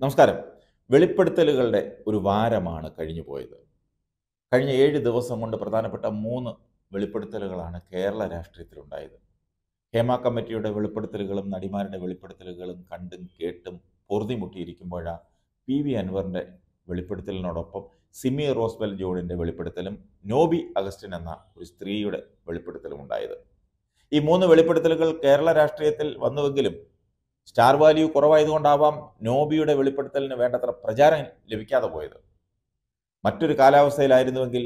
നമസ്കാരം. വെളിപ്പെടുത്തലുകളുടെ ഒരു വാരമാണ് കഴിഞ്ഞു പോയത്. കഴിഞ്ഞ ഏഴ് ദിവസം കൊണ്ട് പ്രധാനപ്പെട്ട മൂന്ന് വെളിപ്പെടുത്തലുകളാണ് കേരള രാഷ്ട്രീയത്തിലുണ്ടായത്. ഹേമ കമ്മിറ്റിയുടെ വെളിപ്പെടുത്തലുകളും നടിമാരുടെ വെളിപ്പെടുത്തലുകളും കണ്ടും കേട്ടും പൊറുതിമുട്ടിയിരിക്കുമ്പോഴാണ് പി വി അൻവറിന്റെ വെളിപ്പെടുത്തലിനോടൊപ്പം സിമി റോസ്ബെൽ ജോണിന്റെ വെളിപ്പെടുത്തലും നോബി അഗസ്റ്റിൻ എന്ന ഒരു സ്ത്രീയുടെ വെളിപ്പെടുത്തലും ഉണ്ടായത് ഈ മൂന്ന് വെളിപ്പെടുത്തലുകൾ കേരള രാഷ്ട്രീയത്തിൽ വന്നുവെങ്കിലും സ്റ്റാർ വാല്യൂ കുറവായതുകൊണ്ടാവാം നോബിയുടെ വെളിപ്പെടുത്തലിന് വേണ്ടത്ര പ്രചാരം ലഭിക്കാതെ പോയത്. മറ്റൊരു കാലാവസ്ഥയിലായിരുന്നുവെങ്കിൽ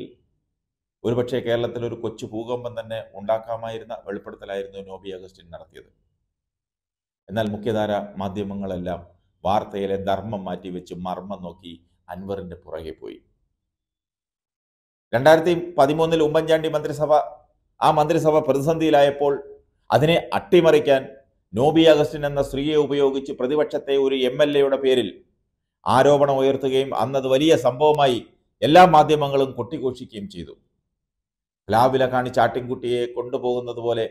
ഒരുപക്ഷെ കേരളത്തിൽ ഒരു കൊച്ചു ഭൂകമ്പം തന്നെ ഉണ്ടാക്കാമായിരുന്ന വെളിപ്പെടുത്തലായിരുന്നു നോബി അഗസ്റ്റിൻ നടത്തിയത്. എന്നാൽ മുഖ്യധാര മാധ്യമങ്ങളെല്ലാം വാർത്തയിലെ ധർമ്മം മാറ്റിവെച്ച് മർമ്മം നോക്കി അൻവറിന്റെ പുറകെ പോയി. രണ്ടായിരത്തി പതിമൂന്നിൽ ഉമ്മൻചാണ്ടി മന്ത്രിസഭ ആ മന്ത്രിസഭ പ്രതിസന്ധിയിലായപ്പോൾ അതിനെ അട്ടിമറിക്കാൻ നോബി അഗസ്റ്റിൻ എന്ന സ്ത്രീയെ ഉപയോഗിച്ച് പ്രതിപക്ഷത്തെ ഒരു എം എൽ എയുടെ പേരിൽ ആരോപണം ഉയർത്തുകയും അന്നത് വലിയ സംഭവമായി എല്ലാ മാധ്യമങ്ങളും കൊട്ടിഘോഷിക്കുകയും ചെയ്തു. പ്ലാവില കാണിച്ച് ആട്ടിൻകുട്ടിയെ കൊണ്ടുപോകുന്നത് പോലെ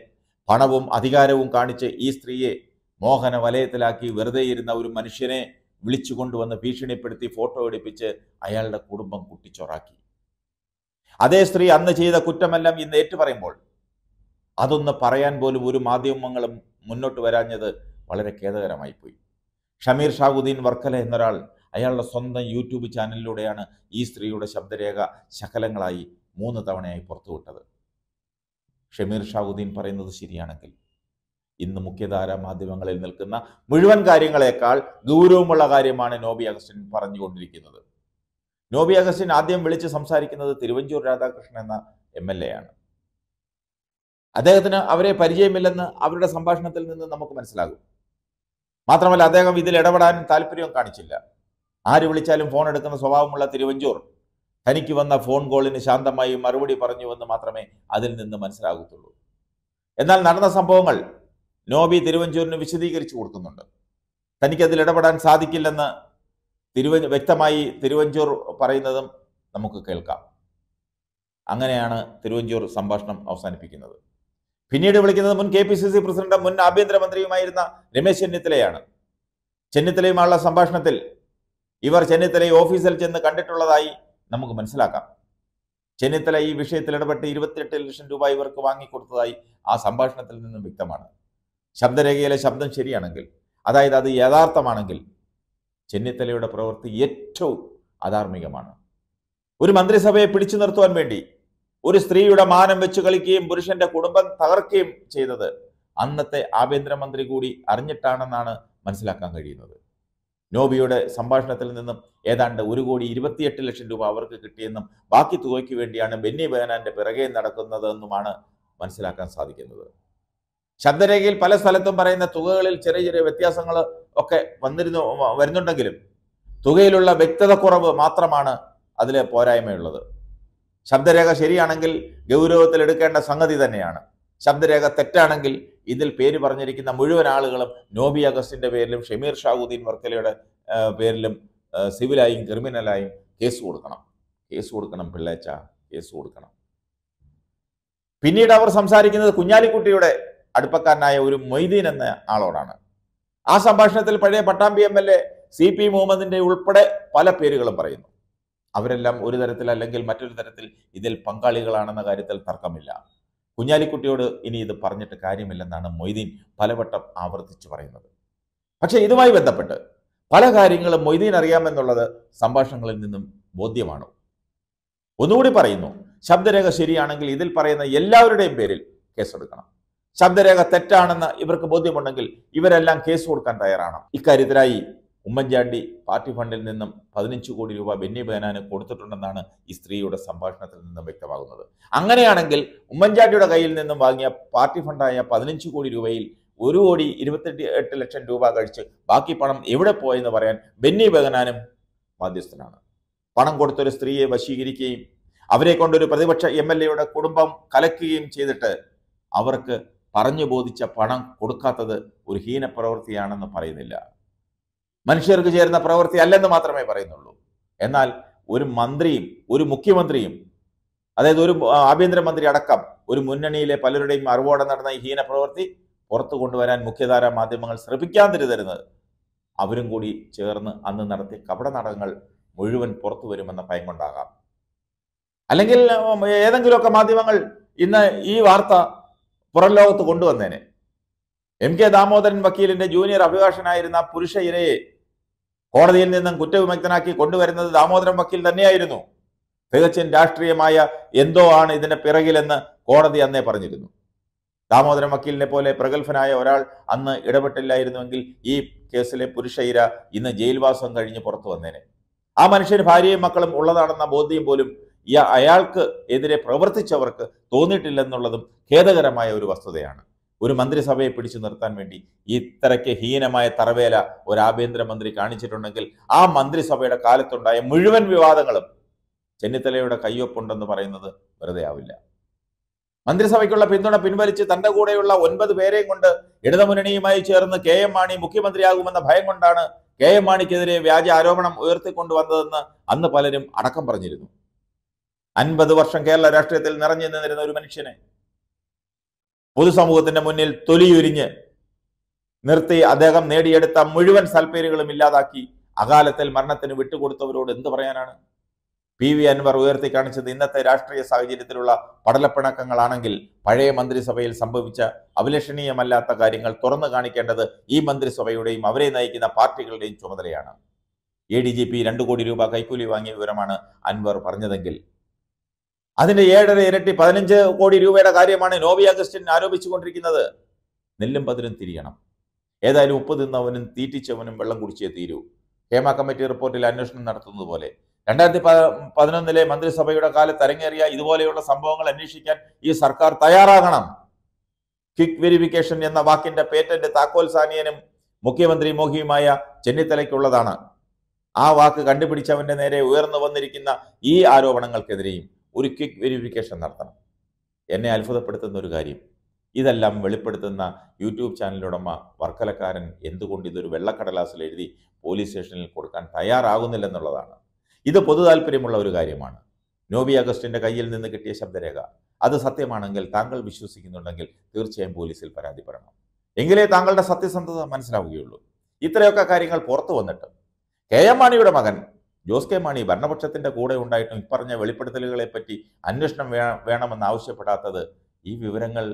പണവും അധികാരവും കാണിച്ച് ഈ സ്ത്രീയെ മോഹന വലയത്തിലാക്കി വെറുതെ ഇരുന്ന ഒരു മനുഷ്യനെ വിളിച്ചു കൊണ്ടുവന്ന് ഭീഷണിപ്പെടുത്തി ഫോട്ടോ എടുപ്പിച്ച് അയാളുടെ കുടുംബം കുട്ടിച്ചൊറാക്കി. അതേ സ്ത്രീ അന്ന് ചെയ്ത കുറ്റമെല്ലാം ഇന്ന് ഏറ്റുപറയുമ്പോൾ അതൊന്ന് പറയാൻ പോലും ഒരു മാധ്യമങ്ങളും മുന്നോട്ട് വരാഞ്ഞത് വളരെ ഖേദകരമായി പോയി ഷമീർ ഷാഹുദ്ദീൻ വർക്കല എന്നൊരാൾ അയാളുടെ സ്വന്തം യൂട്യൂബ് ചാനലിലൂടെയാണ് ഈ സ്ത്രീയുടെ ശബ്ദരേഖ ശകലങ്ങളായി മൂന്ന് തവണയായി പുറത്തുവിട്ടത്. ഷമീർ ഷാഹുദ്ദീൻ പറയുന്നത് ശരിയാണെങ്കിൽ ഇന്ന് മുഖ്യധാര മാധ്യമങ്ങളിൽ നിൽക്കുന്ന മുഴുവൻ കാര്യങ്ങളെക്കാൾ ഗൗരവമുള്ള കാര്യമാണ് നോബി അഗസ്റ്റിൻ പറഞ്ഞുകൊണ്ടിരിക്കുന്നത്. നോബി അഗസ്റ്റിൻ ആദ്യം വിളിച്ച് സംസാരിക്കുന്നത് തിരുവഞ്ചൂർ രാധാകൃഷ്ണൻ എന്ന എം എൽ എ ആണ്. അദ്ദേഹത്തിന് അവരെ പരിചയമില്ലെന്ന് അവരുടെ സംഭാഷണത്തിൽ നിന്ന് നമുക്ക് മനസ്സിലാകും. മാത്രമല്ല അദ്ദേഹം ഇതിൽ ഇടപെടാൻ താല്പര്യവും കാണിച്ചില്ല. ആര് വിളിച്ചാലും ഫോൺ എടുക്കുന്ന സ്വഭാവമുള്ള തിരുവഞ്ചൂർ തനിക്ക് വന്ന ഫോൺ കോളിന് ശാന്തമായി മറുപടി പറഞ്ഞുവെന്ന് മാത്രമേ അതിൽ നിന്ന് മനസ്സിലാകത്തുള്ളൂ. എന്നാൽ നടന്ന സംഭവങ്ങൾ നോബി തിരുവഞ്ചൂരിന് വിശദീകരിച്ചു കൊടുക്കുന്നുണ്ട്. തനിക്കതിൽ ഇടപെടാൻ സാധിക്കില്ലെന്ന് തിരുവ വ്യക്തമായി തിരുവഞ്ചൂർ പറയുന്നതും നമുക്ക് കേൾക്കാം. അങ്ങനെയാണ് തിരുവഞ്ചൂർ സംഭാഷണം അവസാനിപ്പിക്കുന്നത്. പിന്നീട് വിളിക്കുന്നത് മുൻ കെ പി സി സി പ്രസിഡന്റും മുൻ ആഭ്യന്തരമന്ത്രിയുമായിരുന്ന രമേശ് ചെന്നിത്തലയാണ്. ചെന്നിത്തലയുമായുള്ള സംഭാഷണത്തിൽ ഇവർ ചെന്നിത്തലയെ ഓഫീസിൽ ചെന്ന് കണ്ടിട്ടുള്ളതായി നമുക്ക് മനസ്സിലാക്കാം. ചെന്നിത്തല ഈ വിഷയത്തിൽ ഇടപെട്ട് ഇരുപത്തിയെട്ട് ലക്ഷം രൂപ ഇവർക്ക് വാങ്ങിക്കൊടുത്തതായി ആ സംഭാഷണത്തിൽ നിന്നും വ്യക്തമാണ്. ശബ്ദരേഖയിലെ ശബ്ദം ശരിയാണെങ്കിൽ അതായത് അത് യഥാർത്ഥമാണെങ്കിൽ ചെന്നിത്തലയുടെ പ്രവൃത്തി ഏറ്റവും അധാർമികമാണ്. ഒരു മന്ത്രിസഭയെ പിടിച്ചു നിർത്തുവാൻ വേണ്ടി ഒരു സ്ത്രീയുടെ മാനം വെച്ച് കളിക്കുകയും പുരുഷന്റെ കുടുംബം തകർക്കുകയും ചെയ്തത് അന്നത്തെ ആഭ്യന്തരമന്ത്രി കൂടി അറിഞ്ഞിട്ടാണെന്നാണ് മനസ്സിലാക്കാൻ കഴിയുന്നത്. നോബിയുടെ സംഭാഷണത്തിൽ നിന്നും ഏതാണ്ട് ഒരു കോടി ഇരുപത്തിയെട്ട് ലക്ഷം രൂപ അവർക്ക് കിട്ടിയെന്നും ബാക്കി തുകയ്ക്ക് വേണ്ടിയാണ് ബെന്നി ബേനാന്റെ പിറകെ നടക്കുന്നതെന്നുമാണ് മനസ്സിലാക്കാൻ സാധിക്കുന്നത്. ശബ്ദരേഖയിൽ പല സ്ഥലത്തും പറയുന്ന തുകകളിൽ ചെറിയ ചെറിയ വ്യത്യാസങ്ങൾ ഒക്കെ വന്നിരുന്നു വരുന്നുണ്ടെങ്കിലും തുകയിലുള്ള വ്യക്തത കുറവ് മാത്രമാണ് അതിലെ പോരായ്മയുള്ളത്. ശബ്ദരേഖ ശരിയാണെങ്കിൽ ഗൗരവത്തിൽ എടുക്കേണ്ട സംഗതി തന്നെയാണ്. ശബ്ദരേഖ തെറ്റാണെങ്കിൽ ഇതിൽ പേര് പറഞ്ഞിരിക്കുന്ന മുഴുവൻ ആളുകളും നോബി അഗസ്റ്റിന്റെ പേരിലും ഷമീർ ഷാഹുദ്ദീൻ വർക്കലയുടെ പേരിലും സിവിലായും ക്രിമിനലായും കേസ് കൊടുക്കണം. കേസ് കൊടുക്കണം പിള്ളേച്ച കേസ് കൊടുക്കണം. പിന്നീട് അവർ സംസാരിക്കുന്നത് കുഞ്ഞാലിക്കുട്ടിയുടെ അടുപ്പക്കാരനായ ഒരു മൊയ്തീൻ എന്ന ആളോടാണ്. ആ സംഭാഷണത്തിൽ പഴയ Pattambi M L A C P മുഹമ്മദിന്റെ ഉൾപ്പെടെ പല പേരുകളും പറയുന്നു. അവരെല്ലാം ഒരു തരത്തിൽ അല്ലെങ്കിൽ മറ്റൊരു തരത്തിൽ ഇതിൽ പങ്കാളികളാണെന്ന കാര്യത്തിൽ തർക്കമില്ല. കുഞ്ഞാലിക്കുട്ടിയോട് ഇനി ഇത് പറഞ്ഞിട്ട് കാര്യമില്ലെന്നാണ് മൊയ്തീൻ പലവട്ടം ആവർത്തിച്ചു പറയുന്നത്. പക്ഷേ ഇതുമായി ബന്ധപ്പെട്ട് പല കാര്യങ്ങളും മൊയ്തീൻ അറിയാമെന്നുള്ളത് സംഭാഷണങ്ങളിൽ നിന്നും ബോധ്യമാണ്? ഒന്നുകൂടി പറയുന്നു. ശബ്ദരേഖ ശരിയാണെങ്കിൽ ഇതിൽ പറയുന്ന എല്ലാവരുടെയും പേരിൽ കേസെടുക്കണം. ശബ്ദരേഖ തെറ്റാണെന്ന് ഇവർക്ക് ബോധ്യമുണ്ടെങ്കിൽ ഇവരെല്ലാം കേസ് കൊടുക്കാൻ തയ്യാറാണ്. ഇക്കാര്യത്തിലായി ഉമ്മൻചാണ്ടി പാർട്ടി ഫണ്ടിൽ നിന്നും പതിനഞ്ച് കോടി രൂപ ബെന്നി ബേനാന് കൊടുത്തിട്ടുണ്ടെന്നാണ് ഈ സ്ത്രീയുടെ സംഭാഷണത്തിൽ നിന്നും വ്യക്തമാകുന്നത്. അങ്ങനെയാണെങ്കിൽ ഉമ്മൻചാണ്ടിയുടെ കയ്യിൽ നിന്നും വാങ്ങിയ പാർട്ടി ഫണ്ടായ പതിനഞ്ച് കോടി രൂപയിൽ ഒരു കോടി ഇരുപത്തെട്ട് എട്ട് ലക്ഷം രൂപ കഴിച്ച് ബാക്കി പണം എവിടെ പോയെന്ന് പറയാൻ ബെന്നി ബഹനാനും മാധ്യസ്ഥനാണ് പണം കൊടുത്തൊരു സ്ത്രീയെ വശീകരിക്കുകയും അവരെ കൊണ്ടൊരു പ്രതിപക്ഷ എം എൽ എയുടെ കുടുംബം കലക്കുകയും ചെയ്തിട്ട് അവർക്ക് പറഞ്ഞു ബോധിച്ച പണം കൊടുക്കാത്തത് ഒരു ഹീനപ്രവൃത്തിയാണെന്ന് പറയുന്നില്ല. മനുഷ്യർക്ക് ചേരുന്ന പ്രവൃത്തി അല്ലെന്ന് മാത്രമേ പറയുന്നുള്ളൂ. എന്നാൽ ഒരു മന്ത്രിയും ഒരു മുഖ്യമന്ത്രിയും അതായത് ഒരു ആഭ്യന്തരമന്ത്രി അടക്കം ഒരു മുന്നണിയിലെ പലരുടെയും അറിവോടെ നടന്ന ഈ ഹീന പ്രവൃത്തി പുറത്തു കൊണ്ടുവരാൻ മുഖ്യധാരാ മാധ്യമങ്ങൾ ശ്രമിക്കാതിരുതരുന്നത് അവരും കൂടി ചേർന്ന് അന്ന് നടത്തിയ കപട നാടകങ്ങൾ മുഴുവൻ പുറത്തു വരുമെന്ന ഭയം കൊണ്ടാകാം. അല്ലെങ്കിൽ ഏതെങ്കിലുമൊക്കെ മാധ്യമങ്ങൾ ഇന്ന് ഈ വാർത്ത പുറം ലോകത്ത് കൊണ്ടുവന്നേനെ. എം കെ ദാമോദരൻ വക്കീലിന്റെ ജൂനിയർ അഭിഭാഷകനായിരുന്ന പുരുഷ ഇരയെ കോടതിയിൽ നിന്നും കുറ്റവിമുക്തനാക്കി കൊണ്ടുവരുന്നത് ദാമോദരൻ വക്കീൽ തന്നെയായിരുന്നു. തികച്ചും രാഷ്ട്രീയമായ എന്തോ ആണ് ഇതിന്റെ പിറകിലെന്ന് കോടതി അന്നേ പറഞ്ഞിരുന്നു. ദാമോദരൻ വക്കീലിനെ പോലെ പ്രഗത്ഭനായ ഒരാൾ അന്ന് ഇടപെട്ടില്ലായിരുന്നുവെങ്കിൽ ഈ കേസിലെ പുരുഷൈര ഇന്ന് ജയിൽവാസം കഴിഞ്ഞ് പുറത്തു വന്നേനെ. ആ മനുഷ്യന് ഭാര്യയും മക്കളും ഉള്ളതാണെന്ന ബോധ്യം പോലും അയാൾക്ക് എതിരെ പ്രവർത്തിച്ചവർക്ക് തോന്നിയിട്ടില്ലെന്നുള്ളതും ഖേദകരമായ ഒരു വസ്തുതയാണ്. ഒരു മന്ത്രിസഭയെ പിടിച്ചു നിർത്താൻ വേണ്ടി ഇത്രയ്ക്ക് ഹീനമായ തറവേല ഒരു ആഭ്യന്തരമന്ത്രി കാണിച്ചിട്ടുണ്ടെങ്കിൽ ആ മന്ത്രിസഭയുടെ കാലത്തുണ്ടായ മുഴുവൻ വിവാദങ്ങളും ചെന്നിത്തലയുടെ കയ്യൊപ്പുണ്ടെന്ന് പറയുന്നത് വെറുതെ ആവില്ല. മന്ത്രിസഭയ്ക്കുള്ള പിന്തുണ പിൻവലിച്ച് തന്റെ കൂടെയുള്ള ഒൻപത് പേരെയും കൊണ്ട് ഇടതുമുന്നണിയുമായി ചേർന്ന് കെ എം മാണി മുഖ്യമന്ത്രിയാകുമെന്ന ഭയം കൊണ്ടാണ് കെ എം മാണിക്കെതിരെ വ്യാജ ആരോപണം ഉയർത്തിക്കൊണ്ടുവന്നതെന്ന് അന്ന് പലരും അടക്കം പറഞ്ഞിരുന്നു. അൻപത് വർഷം കേരള രാഷ്ട്രീയത്തിൽ നിറഞ്ഞു നിന്നിരുന്ന ഒരു മനുഷ്യനെ പൊതുസമൂഹത്തിന്റെ മുന്നിൽ തൊലിയുരിഞ്ഞ് നിർത്തി അദ്ദേഹം നേടിയെടുത്ത മുഴുവൻ സൽപ്പേരുകളും ഇല്ലാതാക്കി അകാലത്തിൽ മരണത്തിന് വിട്ടുകൊടുത്തവരോട് എന്ത് പറയാനാണ്? പി വി അൻവർ ഉയർത്തി കാണിച്ചത് ഇന്നത്തെ രാഷ്ട്രീയ സാഹചര്യത്തിലുള്ള പടലപ്പിണക്കങ്ങളാണെങ്കിൽ പഴയ മന്ത്രിസഭയിൽ സംഭവിച്ച അഭിലഷണീയമല്ലാത്ത കാര്യങ്ങൾ തുറന്നു കാണിക്കേണ്ടത് ഈ മന്ത്രിസഭയുടെയും അവരെ നയിക്കുന്ന പാർട്ടികളുടെയും ചുമതലയാണ്. എ ഡി ജി പി കോടി രൂപ കൈക്കൂലി വാങ്ങിയ വിവരമാണ് അൻവർ പറഞ്ഞതെങ്കിൽ അതിന്റെ ഏഴര ഇരട്ടി പതിനഞ്ച് കോടി രൂപയുടെ കാര്യമാണ് നോബി അഗസ്റ്റിൻ ആരോപിച്ചുകൊണ്ടിരിക്കുന്നത്. നെല്ലും പതിനും തിരിയണം. ഏതായാലും ഉപ്പ് തിന്നവനും തീറ്റിച്ചവനും വെള്ളം കുടിച്ചേ തീരൂ. ഹേമ കമ്മിറ്റി റിപ്പോർട്ടിൽ അന്വേഷണം നടത്തുന്നത് പോലെ. രണ്ടായിരത്തി പതിനൊന്നിലെ മന്ത്രിസഭയുടെ കാലത്ത് അരങ്ങേറിയ ഇതുപോലെയുള്ള സംഭവങ്ങൾ അന്വേഷിക്കാൻ ഈ സർക്കാർ തയ്യാറാകണം. ക്വിക്ക് വെരിഫിക്കേഷൻ എന്ന വാക്കിന്റെ പേറ്റന്റ് താക്കോൽ സാനിയനും മുഖ്യമന്ത്രി മോഹിയുമായ ചെന്നിത്തലയ്ക്കുള്ളതാണ്. ആ വാക്ക് കണ്ടുപിടിച്ചവന്റെ നേരെ ഉയർന്നു വന്നിരിക്കുന്ന ഈ ആരോപണങ്ങൾക്കെതിരെയും ഒരു ക്വിക്ക് വെരിഫിക്കേഷൻ നടത്തണം. എന്നെ അത്ഭുതപ്പെടുത്തുന്ന ഒരു കാര്യം. ഇതെല്ലാം വെളിപ്പെടുത്തുന്ന യൂട്യൂബ് ചാനലുടമ വർക്കലക്കാരൻ എന്തുകൊണ്ട് ഇതൊരു വെള്ളക്കടലാസിൽ എഴുതി പോലീസ് സ്റ്റേഷനിൽ കൊടുക്കാൻ തയ്യാറാകുന്നില്ലെന്നുള്ളതാണ്. ഇത് പൊതു താല്പര്യമുള്ള ഒരു കാര്യമാണ്. നോബി അഗസ്റ്റിന്റെ കയ്യിൽ നിന്ന് കിട്ടിയ ശബ്ദരേഖ. അത് സത്യമാണെങ്കിൽ താങ്കൾ വിശ്വസിക്കുന്നുണ്ടെങ്കിൽ തീർച്ചയായും പോലീസിൽ പരാതിപ്പെടണം. എങ്കിലേ താങ്കളുടെ സത്യസന്ധത മനസ്സിലാവുകയുള്ളൂ. ഇത്രയൊക്കെ കാര്യങ്ങൾ പുറത്തു വന്നിട്ട്. കെ എം മാണിയുടെ മകൻ ജോസ് കെ മാണി ഭരണപക്ഷത്തിന്റെ കൂടെ ഉണ്ടായിട്ടും ഇപ്പറഞ്ഞ വെളിപ്പെടുത്തലുകളെ പറ്റി അന്വേഷണം വേ വേണമെന്ന് ആവശ്യപ്പെടാത്തത് ഈ വിവരങ്ങൾ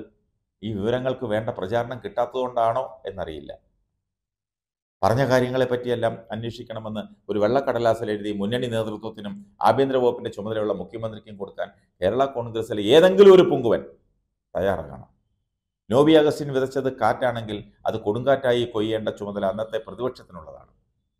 ഈ വിവരങ്ങൾക്ക് വേണ്ട പ്രചാരണം കിട്ടാത്തതുകൊണ്ടാണോ എന്നറിയില്ല. പറഞ്ഞ കാര്യങ്ങളെ പറ്റിയെല്ലാം അന്വേഷിക്കണമെന്ന് ഒരു വെള്ളക്കടലാസിൽ എഴുതി മുന്നണി നേതൃത്വത്തിനും ആഭ്യന്തര വകുപ്പിന്റെ ചുമതലയുള്ള മുഖ്യമന്ത്രിക്കും കൊടുക്കാൻ കേരള കോൺഗ്രസിലെ ഏതെങ്കിലും ഒരു പുങ്കുവൻ തയ്യാറാകണം. നോബി അഗസ്റ്റിൻ വിതച്ചത് കാറ്റാണെങ്കിൽ അത് കൊടുങ്കാറ്റായി കൊയ്യേണ്ട ചുമതല അന്നത്തെ പ്രതിപക്ഷത്തിനുള്ളതാണ്.